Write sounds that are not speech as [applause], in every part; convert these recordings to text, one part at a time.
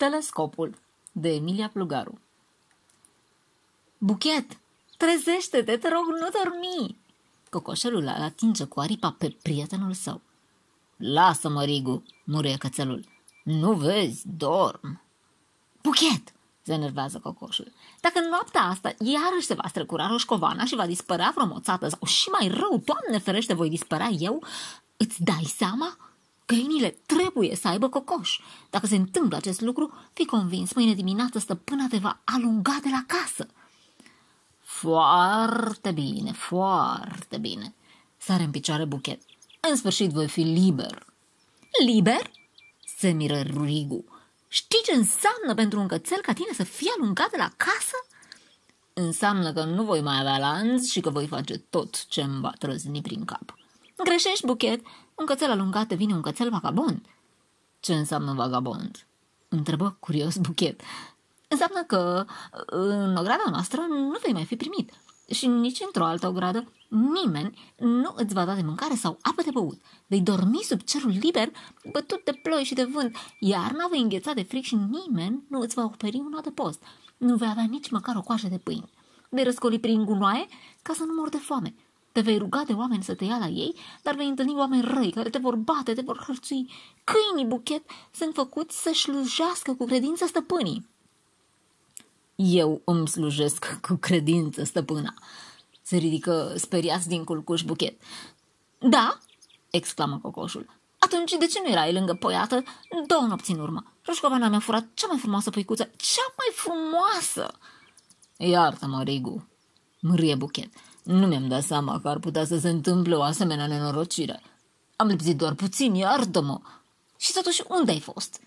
Telescopul de Emilia Plugaru Buchet, trezește-te, te rog, nu dormi! Cocoșelul îl atinge cu aripa pe prietenul său. Lasă-mă, Rigu, murie cățelul. Nu vezi, dorm. Buchet, se enervează cocoșul. Dacă noaptea asta iarăși se va strecura roșcovana și va dispărea vreo moțată sau și mai rău, Doamne ferește, voi dispărea eu, îți dai seama? Găinile trebuie să aibă cocoș. Dacă se întâmplă acest lucru, fii convins, mâine dimineață stăpâna te va alunga de la casă. Foarte bine, foarte bine. Sare în picioare buchet. În sfârșit voi fi liber. Liber? Se miră Rigu. Știi ce înseamnă pentru un cățel ca tine să fie alungat de la casă? Înseamnă că nu voi mai avea lanț și că voi face tot ce îmi va trăzni prin cap. Greșești, buchet. Un cățel alungat devine un cățel vagabond. Ce înseamnă vagabond? Întrebă curios buchet. Înseamnă că în ograda noastră nu vei mai fi primit și nici într-o altă ogradă nimeni nu îți va da de mâncare sau apă de băut. Vei dormi sub cerul liber, bătut de ploi și de vânt. Iarna vei îngheța de fric și nimeni nu îți va oferi un adăpost. Nu vei avea nici măcar o coajă de pâine. Vei răscoli prin gunoaie ca să nu mor de foame. Te vei ruga de oameni să te ia la ei, dar vei întâlni oameni răi care te vor bate, te vor hărțui. Câinii buchet sunt făcuți să slujească cu credință stăpânii. Eu îmi slujesc cu credință, stăpâna. Se ridică speriați din culcuș buchet. Da? exclamă cocoșul. Atunci de ce nu erai lângă poiată două nopți în urmă? Roșcovana mi-a furat cea mai frumoasă puicuță, cea mai frumoasă! Iartă-mă, Rigu, mârie buchet. Nu mi-am dat seama că ar putea să se întâmple o asemenea nenorocire. Am lipsit doar puțin, iartă-mă. Și totuși, unde ai fost?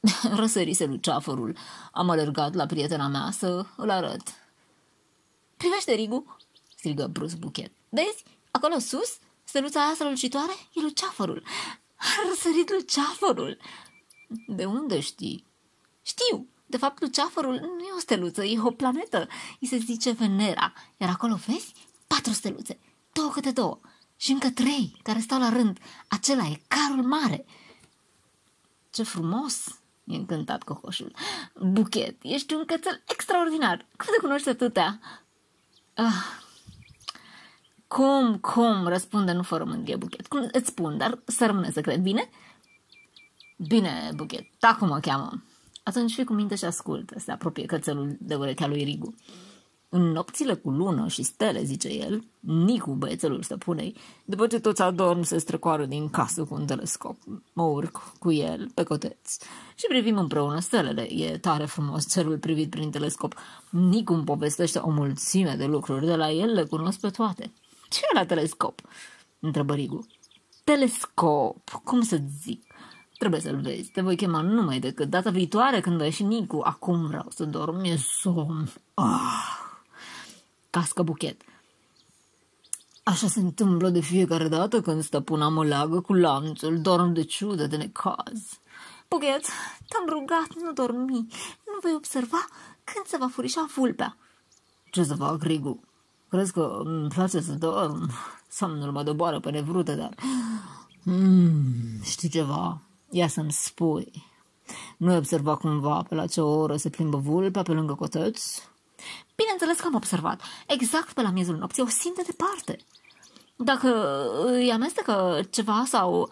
[laughs] Răsărise luceafărul. Am alergat la prietena mea să îl arăt. Privește, Rigu, strigă brusc buchet. Vezi, acolo sus, steluța aia strălucitoare e luceafărul. A răsărit luceafărul. De unde știi? Știu. De fapt, luceafărul nu e o steluță, e o planetă. Îi se zice Venera. Iar acolo, vezi, patru steluțe, două câte două. Și încă trei care stau la rând. Acela e carul mare. Ce frumos! E încântat cocoșul. Buchet, ești un cățel extraordinar. Cum te cunoști atâtea? Ah. Cum, cum, răspunde nu fără mândrie Buchet. Cum îți spun, dar să rămâne secret, bine? Bine, Buchet, acum mă cheamă. Atunci fii cu minte și ascultă, se apropie cățelul de urechea lui Rigu. În nopțile cu lună și stele, zice el, Nicu, băiețelul stăpunei, după ce toți adorm, se strecoară din casă cu un telescop. Mă urc cu el pe coteț și privim împreună stelele. E tare frumos cerul privit prin telescop. Nicu îmi povestește o mulțime de lucruri, de la el le cunosc pe toate. Ce e la telescop? întrebă Rigu. Telescop, cum să zic? Trebuie să-l vezi. Te voi chema numai decât data viitoare când va ieși Nicu. Acum vreau să dorm, e somn. Ah! Cască buchet. Așa se întâmplă de fiecare dată când stăpâna mă leagă cu lanțul, dorm de ciudă, de necaz. Buchet, te-am rugat, nu dormi, nu vei observa când se va furișa vulpea. Ce să fac, Rigu? Crezi că îmi place să dorm? Somnul mă doboară pe nevrute, dar... Mm, știi ceva? Ia să-mi spui. Nu ai observat cumva pe la ce oră se plimbă vulpea pe lângă cotăț? Bineînțeles că am observat. Exact pe la miezul nopții, o simt de departe. Dacă îi amestecă ceva sau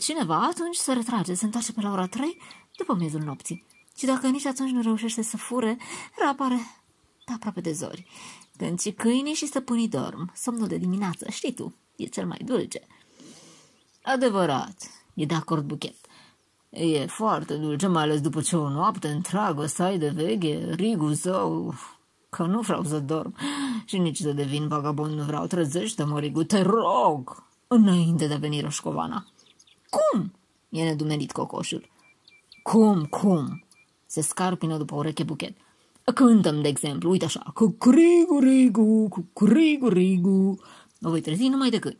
cineva, atunci se retrage, se întoarce pe la ora 3 după miezul nopții. Și dacă nici atunci nu reușește să fure, reapare pe aproape de zori. Când și câinii și stăpânii dorm, somnul de dimineață, știi tu, e cel mai dulce. Adevărat, e de acord buchet. E foarte dulce, mai ales după ce o noapte întreagă stai de veche, rigul său, că nu vreau să dorm și nici să devin vagabond nu vreau. Trezește-mă, Rigu, te rog, înainte de a veni Roșcovana. Cum? E nedumerit cocoșul. Cum, cum? Se scarpină după ureche buchet. Cântăm, de exemplu, uite așa, cu crigu, rigu, cu crigu, rigu. Mă voi trezi numai decât.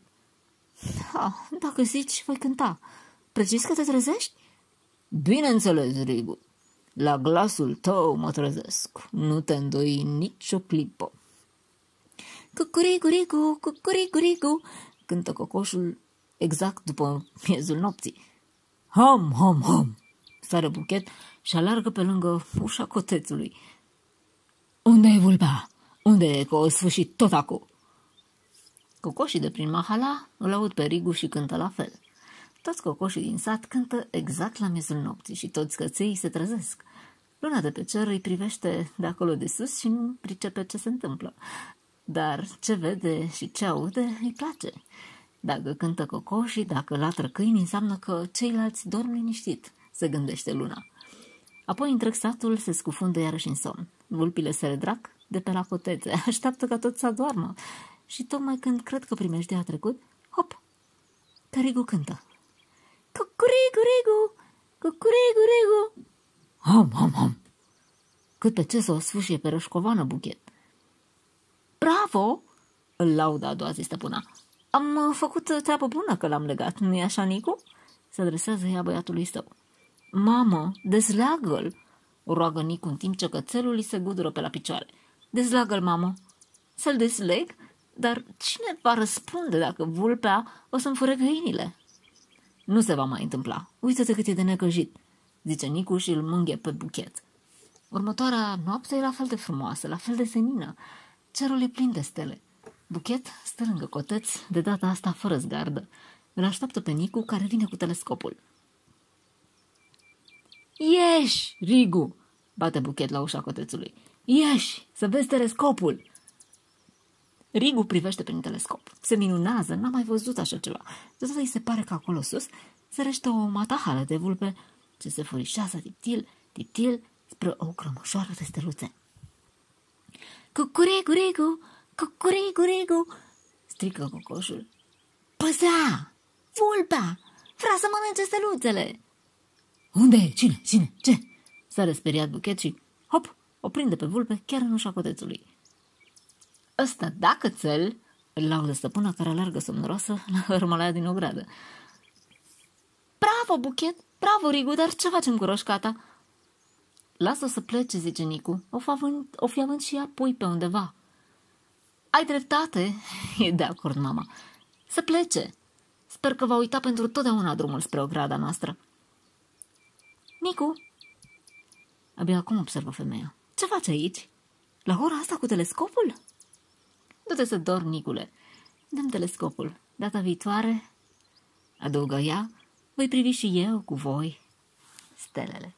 Da, dacă zici, voi cânta. Precis că te trezești? Bineînțeles, Rigu. La glasul tău mă trezesc. Nu te îndoi nicio clipă. Cucuricuricu, cucuricuricu, cântă cocoșul exact după miezul nopții. Ham, ham, ham, sare buchet și alargă pe lângă ușa cotețului. Unde e vulpa? Unde e că o sfârșit tot acum? Cocoșii de prin Mahala îl aud pe Rigu și cântă la fel. Toți cocoșii din sat cântă exact la miezul nopții și toți căței se trezesc. Luna de pe cer îi privește de acolo de sus și nu pricepe ce se întâmplă. Dar ce vede și ce aude îi place. Dacă cântă cocoșii, dacă latră câini, înseamnă că ceilalți dorm liniștit, se gândește luna. Apoi întreg satul se scufundă iarăși în somn. Vulpile se redrac de pe la cotețe, [laughs] așteaptă ca tot să adormă. Și tocmai când cred că primește a trecut, hop, Carigu cântă. Cucurigu, rigu, cucurigu, rigu. Hom, hom, hom. Cât pe ce să o sfâșie pe rășcovană buchet. Bravo! Îl laudă a doua zi stăpâna. Am uh, făcut treabă bună că l-am legat, nu-i așa, Nicu? Se adresează ea băiatului său. Mamă, dezleagă-l! roagă Nicu în timp ce cățelul îi se gudură pe la picioare. Dezleagă-l, mamă! Să-l desleg? Dar cine va răspunde dacă vulpea o să-mi fure găinile? Nu se va mai întâmpla. Uită-te cât e de necăjit, zice Nicu și îl mânghe pe buchet. Următoarea noapte e la fel de frumoasă, la fel de senină. Cerul e plin de stele. Buchet stă lângă coteț, de data asta fără zgardă. Îl așteaptă pe Nicu, care vine cu telescopul. Ieși, Rigu! bate Buchet la ușa cotețului. Ieși, să vezi telescopul! Rigu privește prin telescop. Se minunează, n-a mai văzut așa ceva. Deodată îi se pare că acolo sus sărește o matahală de vulpe ce se furișează tiptil, tiptil spre o crămășoară de steluțe. Cucurigu, rigu, cucurigu, rigu, strică cocoșul. Păsa! Vulpa! Vrea să mănânce steluțele! Unde e? Cine? Cine? Ce? S-a resperiat buchet și, hop, o prinde pe vulpe chiar în ușa cotețului. Ăsta, dacă țel, îl laudă stăpâna care alergă somnoroasă la hărmălaia din ogradă. Bravo, buchet! Bravo, Rigu, dar ce facem cu roșcata? Lasă-o să plece, zice Nicu. O, având, o fi având și ea pui pe undeva. Ai dreptate, [laughs] e de acord mama. Să plece. Sper că va uita pentru totdeauna drumul spre ograda noastră. Nicu, abia acum observă femeia. Ce faci aici? La ora asta cu telescopul? Du-te să dormi, Nicule. Dăm telescopul. Data viitoare, adăugă ea, voi privi și eu cu voi stelele.